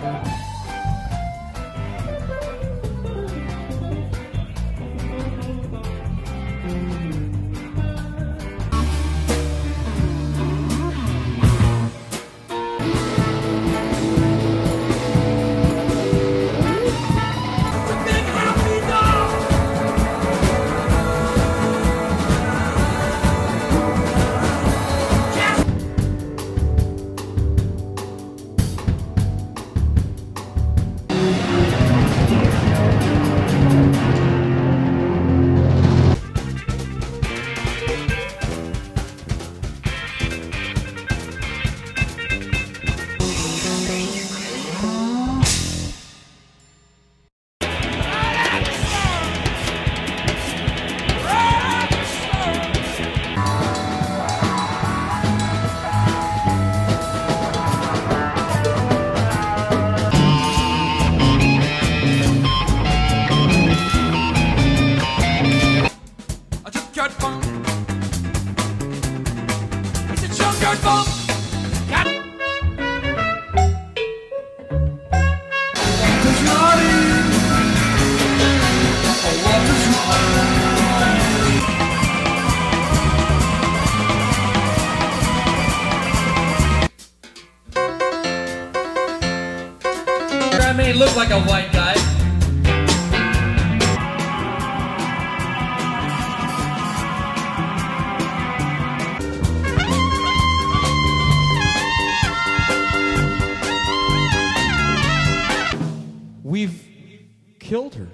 A may look like a white guy. We've killed her.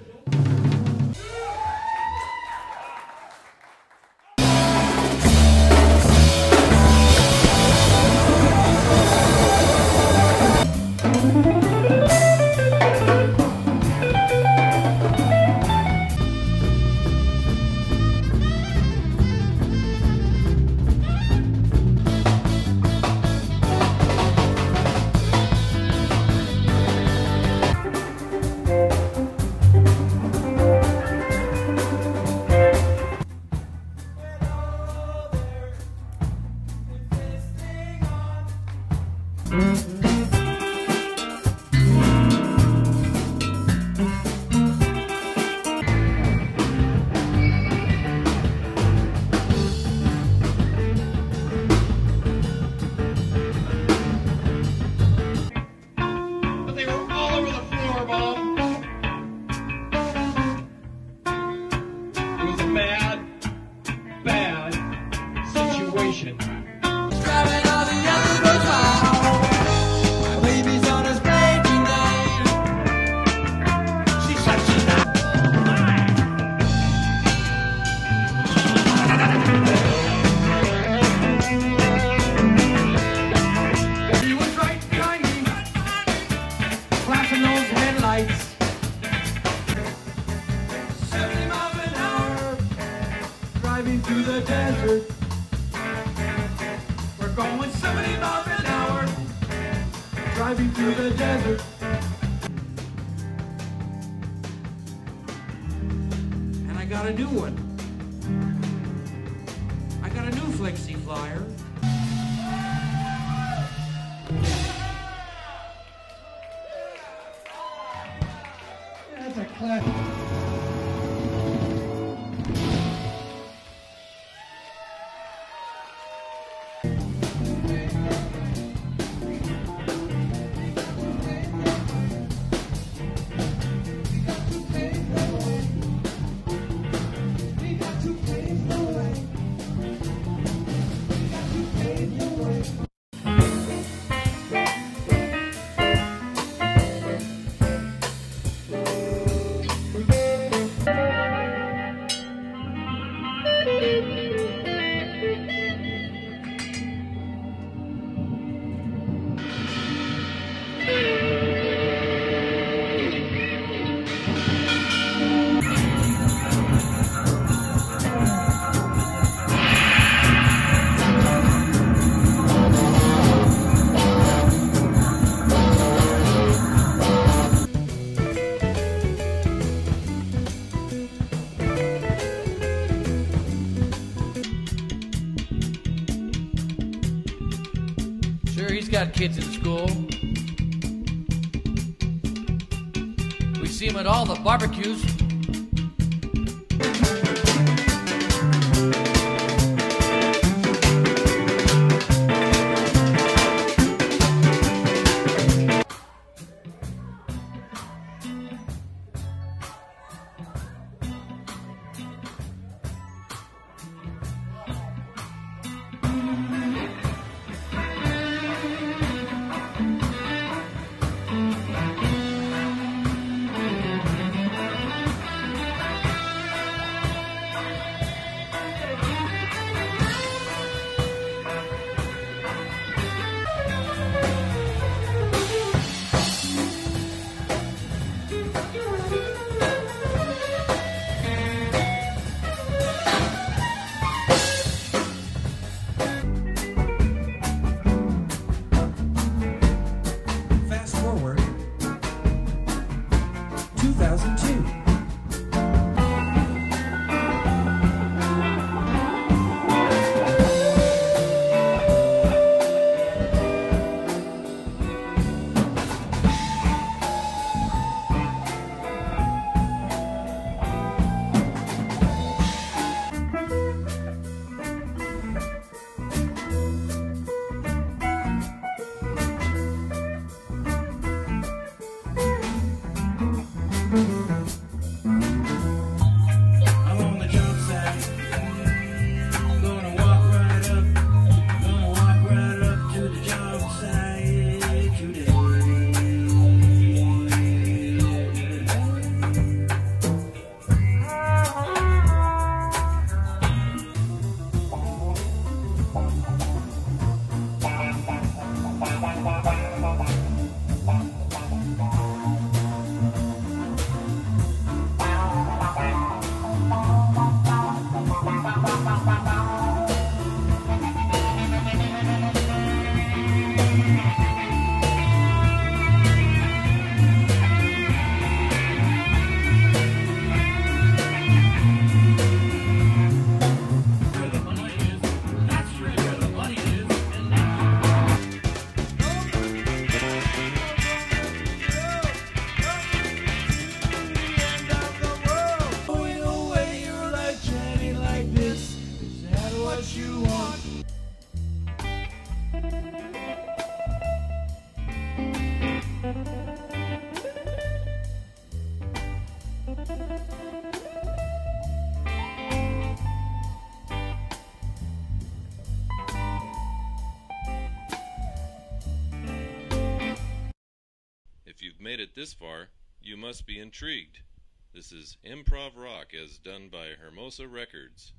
Through the desert. We're going 70 miles an hour, driving through the desert. And I got a new one. I got a new Flexi Flyer. That's a classic. Sure, he's got kids in school. We see him at all the barbecues. Bye. If you've made it this far, you must be intrigued. This is Improv Rock as done by Hermosa Records.